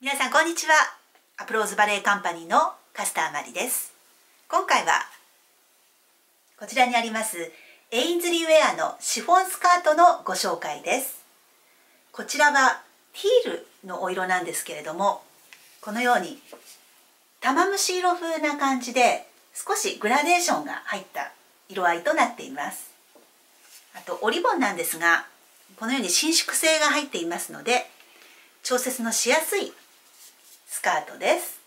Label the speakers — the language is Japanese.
Speaker 1: 皆さんこんにちは。アプローズバレエカンパニーのカスターマリです。今回はこちらにありますエインズリーウェアのシフォンスカートのご紹介です。こちらはティールのお色なんですけれどもこのように玉虫色風な感じで少しグラデーションが入った色合いとなっています。あとおリボンなんですがこのように伸縮性が入っていますので調節のしやすいスカートです。